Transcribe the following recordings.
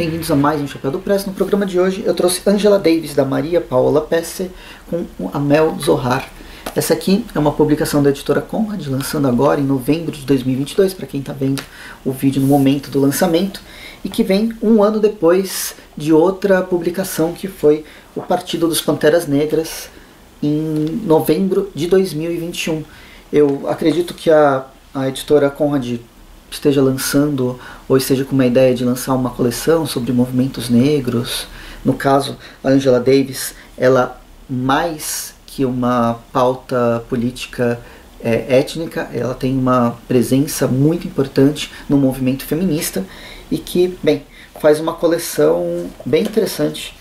Bem-vindos a mais um Chapéu do Press. No programa de hoje eu trouxe Angela Davis, da Maria Paola Pesse, com a Mel Zohar. Essa aqui é uma publicação da editora Conrad, lançando agora em novembro de 2022, para quem está vendo o vídeo no momento do lançamento, e que vem um ano depois de outra publicação que foi O Partido dos Panteras Negras, em novembro de 2021. Eu acredito que a, a editora Conrad esteja lançando ou esteja com uma ideia de lançar uma coleção sobre movimentos negros. No caso, a Angela Davis, ela mais que uma pauta política é, étnica, ela tem uma presença muito importante no movimento feminista e que, bem, faz uma coleção bem interessante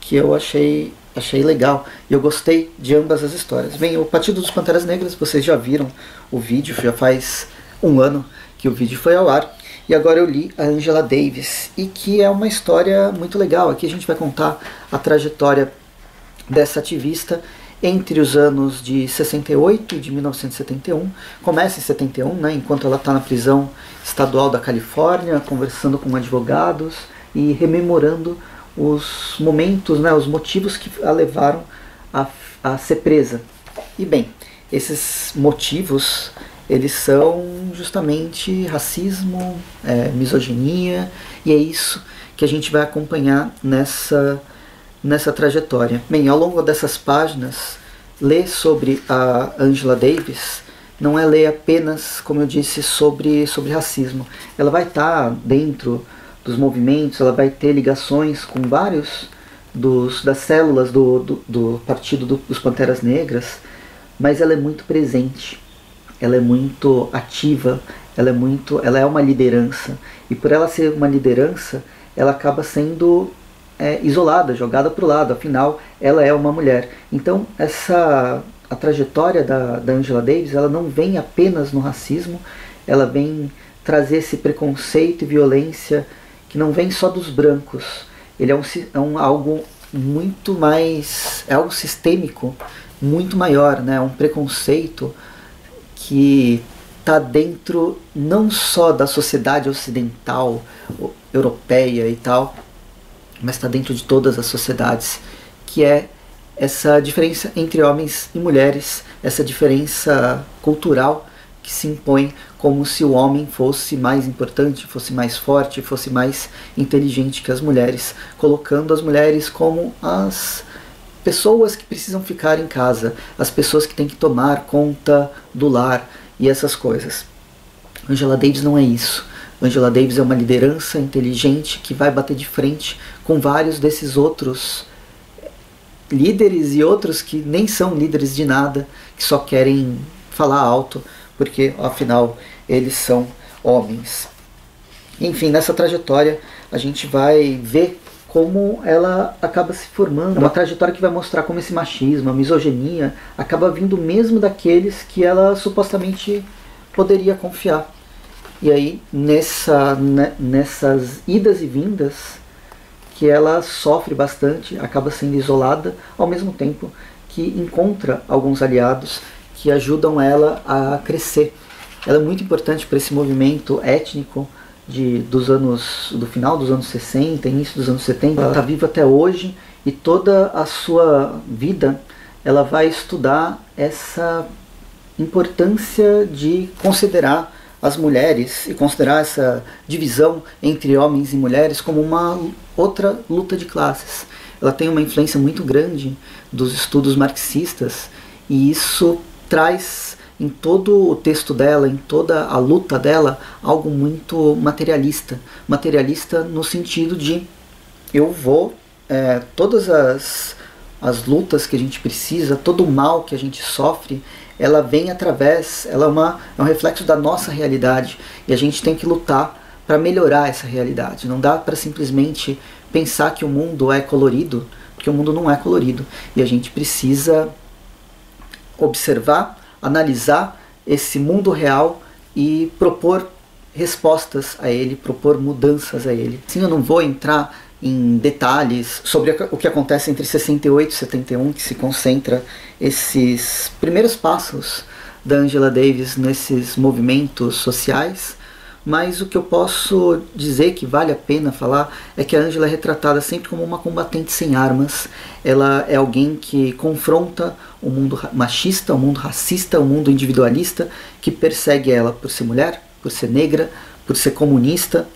que eu achei achei legal e eu gostei de ambas as histórias. Bem, o Partido dos Panteras Negras, vocês já viram o vídeo, já faz um ano que o vídeo foi ao ar. E agora eu li a Angela Davis, e que é uma história muito legal. Aqui a gente vai contar a trajetória dessa ativista entre os anos de 68 e de 1971. Começa em 71, né, enquanto ela está na prisão estadual da Califórnia, conversando com advogados e rememorando os momentos, né, os motivos que a levaram a, a ser presa. E bem, esses motivos eles são justamente racismo, é, misoginia, e é isso que a gente vai acompanhar nessa, nessa trajetória. Bem, ao longo dessas páginas, ler sobre a Angela Davis não é ler apenas, como eu disse, sobre, sobre racismo. Ela vai estar dentro dos movimentos, ela vai ter ligações com vários dos, das células do, do, do Partido do, dos Panteras Negras, mas ela é muito presente ela é muito ativa, ela é muito, ela é uma liderança e por ela ser uma liderança, ela acaba sendo é, isolada, jogada para o lado. Afinal, ela é uma mulher. Então essa a trajetória da, da Angela Davis, ela não vem apenas no racismo, ela vem trazer esse preconceito e violência que não vem só dos brancos. Ele é um, é um algo muito mais, é algo sistêmico, muito maior, né? Um preconceito que está dentro não só da sociedade ocidental, europeia e tal, mas está dentro de todas as sociedades, que é essa diferença entre homens e mulheres, essa diferença cultural que se impõe como se o homem fosse mais importante, fosse mais forte, fosse mais inteligente que as mulheres, colocando as mulheres como as pessoas que precisam ficar em casa, as pessoas que têm que tomar conta do lar e essas coisas. Angela Davis não é isso. Angela Davis é uma liderança inteligente que vai bater de frente com vários desses outros líderes e outros que nem são líderes de nada, que só querem falar alto, porque afinal eles são homens. Enfim, nessa trajetória a gente vai ver como ela acaba se formando. É uma trajetória que vai mostrar como esse machismo, a misoginia, acaba vindo mesmo daqueles que ela supostamente poderia confiar. E aí, nessa, né, nessas idas e vindas, que ela sofre bastante, acaba sendo isolada, ao mesmo tempo que encontra alguns aliados que ajudam ela a crescer. Ela é muito importante para esse movimento étnico de, dos anos do final dos anos 60, início dos anos 70, ela está viva até hoje e toda a sua vida ela vai estudar essa importância de considerar as mulheres e considerar essa divisão entre homens e mulheres como uma outra luta de classes. Ela tem uma influência muito grande dos estudos marxistas e isso traz em todo o texto dela, em toda a luta dela, algo muito materialista. Materialista no sentido de eu vou, é, todas as, as lutas que a gente precisa, todo o mal que a gente sofre, ela vem através, ela é, uma, é um reflexo da nossa realidade e a gente tem que lutar para melhorar essa realidade. Não dá para simplesmente pensar que o mundo é colorido, porque o mundo não é colorido e a gente precisa observar analisar esse mundo real e propor respostas a ele, propor mudanças a ele. Sim, eu não vou entrar em detalhes sobre o que acontece entre 68 e 71, que se concentra esses primeiros passos da Angela Davis nesses movimentos sociais, mas o que eu posso dizer que vale a pena falar é que a Ângela é retratada sempre como uma combatente sem armas. Ela é alguém que confronta o mundo machista, o mundo racista, o mundo individualista que persegue ela por ser mulher, por ser negra, por ser comunista,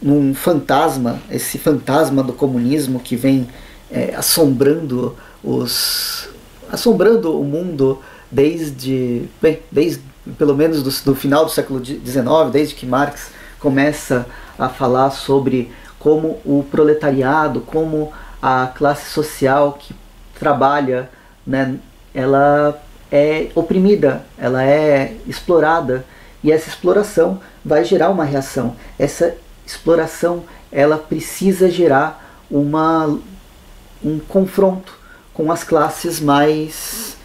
num fantasma, esse fantasma do comunismo que vem é, assombrando os assombrando o mundo desde bem, desde pelo menos do, do final do século XIX, desde que Marx começa a falar sobre como o proletariado, como a classe social que trabalha, né, ela é oprimida, ela é explorada e essa exploração vai gerar uma reação. Essa exploração ela precisa gerar uma um confronto com as classes mais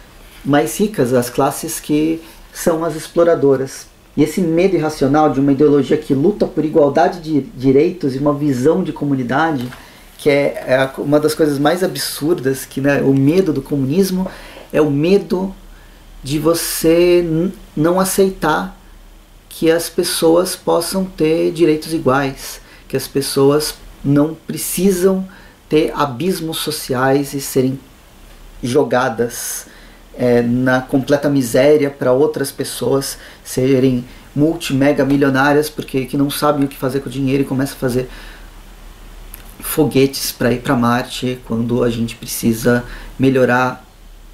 mais ricas, as classes que são as exploradoras. E esse medo irracional de uma ideologia que luta por igualdade de direitos e uma visão de comunidade, que é, é uma das coisas mais absurdas, que né, o medo do comunismo é o medo de você não aceitar que as pessoas possam ter direitos iguais, que as pessoas não precisam ter abismos sociais e serem jogadas é, na completa miséria para outras pessoas serem multi-mega milionárias porque que não sabem o que fazer com o dinheiro e começam a fazer foguetes para ir para Marte quando a gente precisa melhorar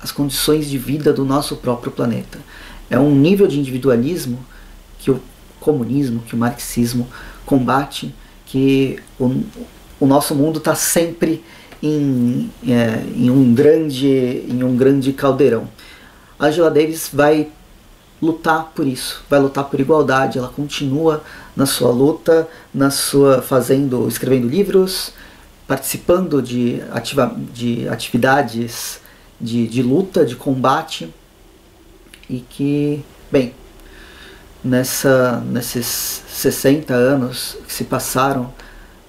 as condições de vida do nosso próprio planeta. É um nível de individualismo que o comunismo, que o marxismo combate, que o, o nosso mundo está sempre em, é, em, um grande, em um grande caldeirão. Angela Davis vai lutar por isso, vai lutar por igualdade. Ela continua na sua luta, na sua fazendo, escrevendo livros, participando de, ativa, de atividades de, de luta, de combate e que, bem, nessa, nesses 60 anos que se passaram,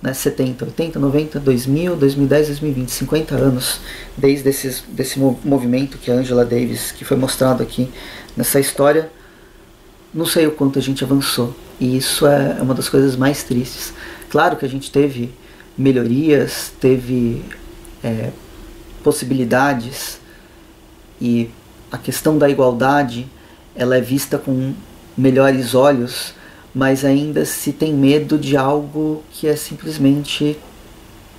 né, 70, 80, 90, 2000, 2010, 2020, 50 anos desde esses, desse movimento que a Angela Davis, que foi mostrado aqui nessa história, não sei o quanto a gente avançou. E isso é, é uma das coisas mais tristes. Claro que a gente teve melhorias, teve é, possibilidades e a questão da igualdade ela é vista com melhores olhos mas ainda se tem medo de algo que é simplesmente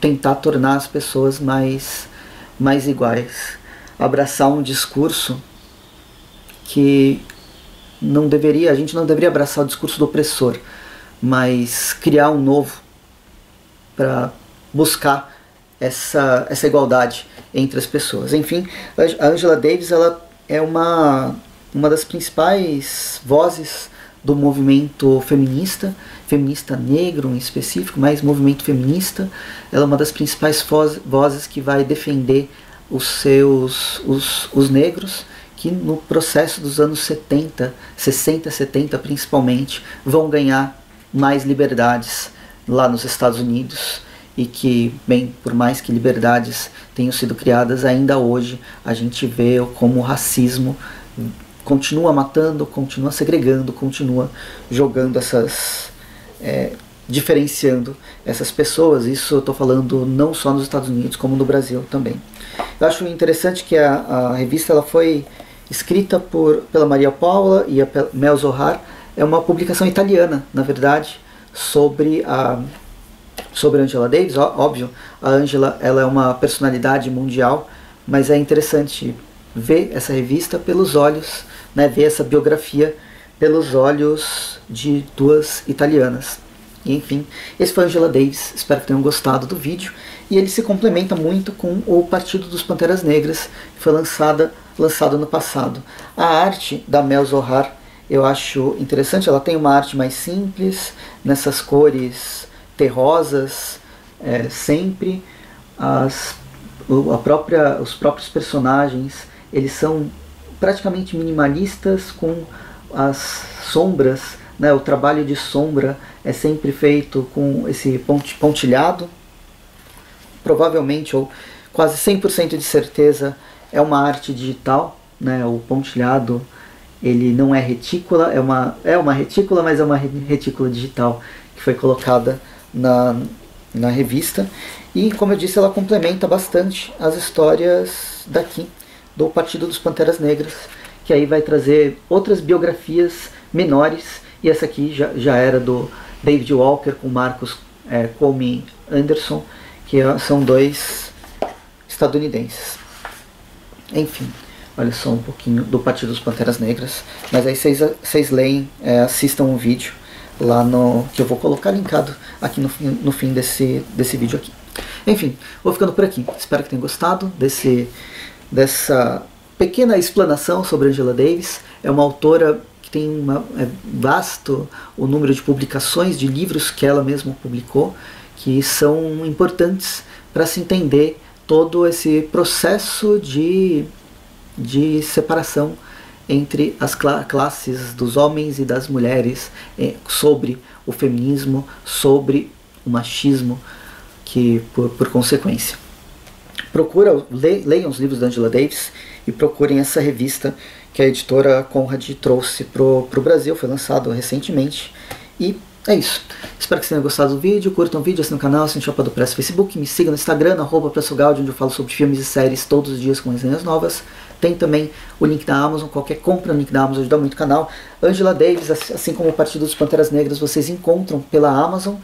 tentar tornar as pessoas mais, mais iguais. Abraçar um discurso que não deveria, a gente não deveria abraçar o discurso do opressor, mas criar um novo para buscar essa, essa igualdade entre as pessoas. Enfim, a Angela Davis ela é uma, uma das principais vozes do movimento feminista, feminista negro em específico, mas movimento feminista. Ela é uma das principais vozes que vai defender os seus os, os negros que no processo dos anos 70, 60, 70 principalmente, vão ganhar mais liberdades lá nos Estados Unidos e que, bem, por mais que liberdades tenham sido criadas, ainda hoje a gente vê como o racismo continua matando, continua segregando, continua jogando essas. É, diferenciando essas pessoas. Isso eu estou falando não só nos Estados Unidos, como no Brasil também. Eu acho interessante que a, a revista ela foi escrita por, pela Maria Paula e a Mel Zohar. É uma publicação italiana, na verdade, sobre a sobre Angela Davis. Óbvio, a Angela ela é uma personalidade mundial, mas é interessante ver essa revista pelos olhos né, ver essa biografia pelos olhos de duas italianas. E, enfim, esse foi Angela Davis, espero que tenham gostado do vídeo. E ele se complementa muito com o Partido dos Panteras Negras, que foi lançada, lançado no passado. A arte da Mel Zohar eu acho interessante, ela tem uma arte mais simples, nessas cores terrosas, é, sempre. As, a própria, os próprios personagens, eles são praticamente minimalistas com as sombras, né? o trabalho de sombra é sempre feito com esse pontilhado, provavelmente ou quase 100% de certeza é uma arte digital, né? o pontilhado ele não é retícula, é uma, é uma retícula, mas é uma retícula digital que foi colocada na, na revista. E, como eu disse, ela complementa bastante as histórias daqui, do Partido dos Panteras Negras, que aí vai trazer outras biografias menores. E essa aqui já, já era do David Walker com Marcos é, Anderson, que são dois estadunidenses. Enfim, olha só um pouquinho do Partido dos Panteras Negras. Mas aí vocês leem, é, assistam o um vídeo lá no. que eu vou colocar linkado aqui no, no fim desse, desse vídeo aqui. Enfim, vou ficando por aqui. Espero que tenham gostado desse, dessa pequena explanação sobre Angela Davis. É uma autora que tem uma, é vasto o número de publicações de livros que ela mesma publicou, que são importantes para se entender todo esse processo de, de separação entre as cla classes dos homens e das mulheres eh, sobre o feminismo, sobre o machismo, que por, por consequência. Procura, le, leiam os livros da Angela Davis e procurem essa revista que a editora Conrad trouxe para o Brasil, foi lançado recentemente. E é isso. Espero que vocês tenham gostado do vídeo. Curtam o vídeo, assinem o canal, o Chapa do Press Facebook. Me sigam no Instagram, arroba onde eu falo sobre filmes e séries todos os dias com resenhas novas. Tem também o link da Amazon, qualquer compra no link da Amazon ajuda muito o canal. Angela Davis, assim como o Partido dos Panteras Negras, vocês encontram pela Amazon.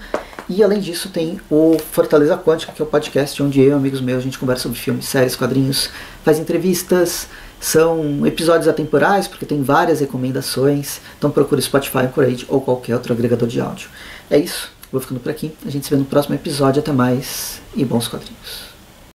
E além disso tem o Fortaleza Quântica, que é o podcast onde eu e amigos meus a gente conversa sobre filmes, séries, quadrinhos, faz entrevistas, são episódios atemporais, porque tem várias recomendações. Então procure Spotify, Encourage ou qualquer outro agregador de áudio. É isso, vou ficando por aqui. A gente se vê no próximo episódio. Até mais e bons quadrinhos.